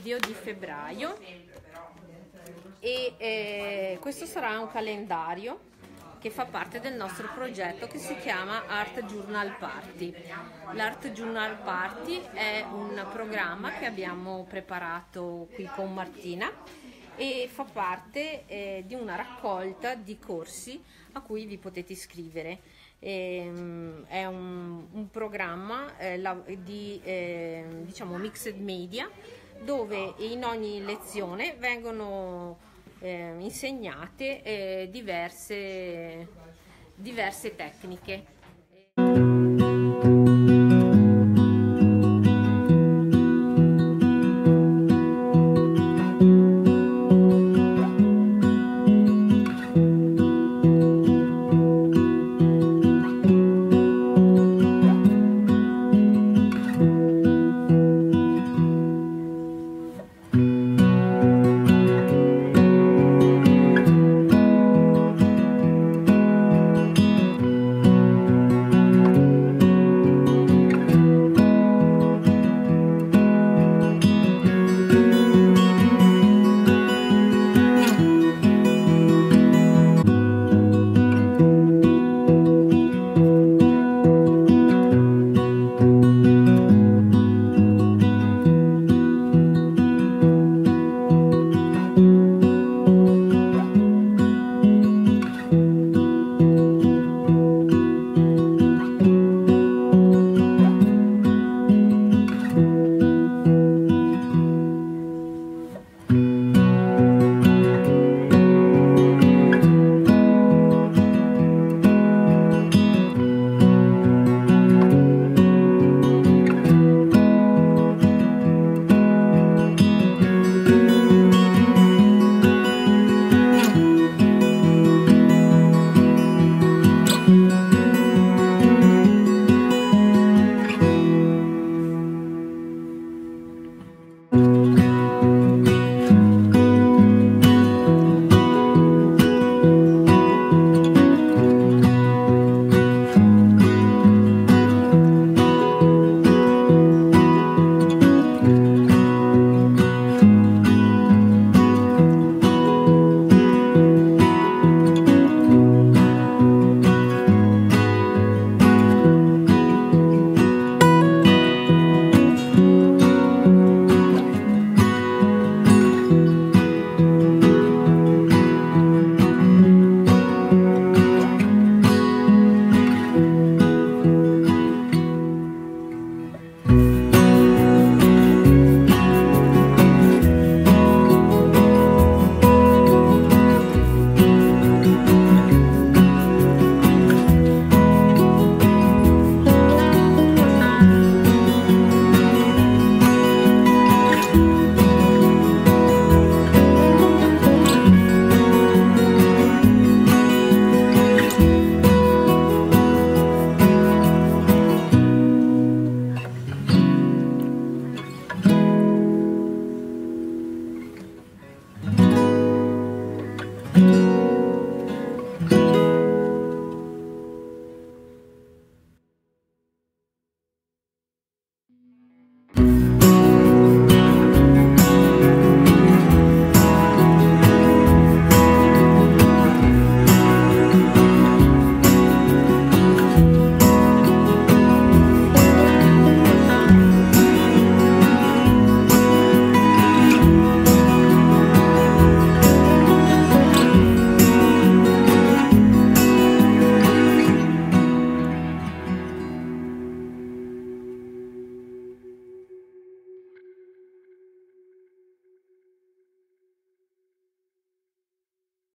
video di febbraio e eh, questo sarà un calendario che fa parte del nostro progetto che si chiama Art Journal Party. L'Art Journal Party è un programma che abbiamo preparato qui con Martina e fa parte eh, di una raccolta di corsi a cui vi potete iscrivere. Ehm, è un, un programma eh, la, di eh, diciamo mixed media dove in ogni lezione vengono eh, insegnate eh, diverse, diverse tecniche